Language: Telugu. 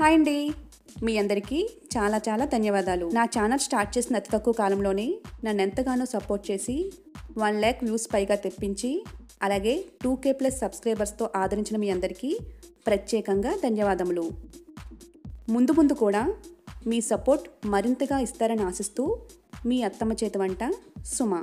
హాయ్ అండి. మీ అందరికీ చాలా చాలా ధన్యవాదాలు. నా ఛానల్ స్టార్ట్ చేసిన అతి తక్కువ కాలంలోనే నన్ను ఎంతగానో సపోర్ట్ చేసి వన్ ల్యాక్ వ్యూస్ పైగా తెప్పించి అలాగే టూ కే ప్లస్ సబ్స్క్రైబర్స్తో ఆదరించిన మీ అందరికీ ప్రత్యేకంగా ధన్యవాదములు. ముందు ముందు కూడా మీ సపోర్ట్ మరింతగా ఇస్తారని ఆశిస్తూ మీ అత్తమ్మ చేతి వంట సుమ.